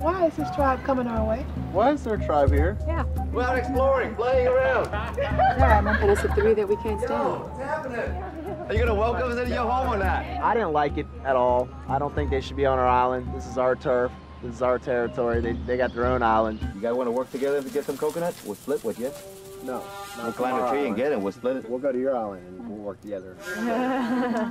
Why is this tribe coming our way? Why is there a tribe here? Yeah. We're out exploring, playing around. And it's a three that we can't stand. What's happening? Are you gonna welcome us into your home or not? I didn't like it at all. I don't think they should be on our island. This is our turf. This is our territory. They, they got their own island. You guys wanna work together to get some coconuts? We'll split with you. No. We'll climb a tree and get it. We'll split it. We'll go to your island and we'll work together.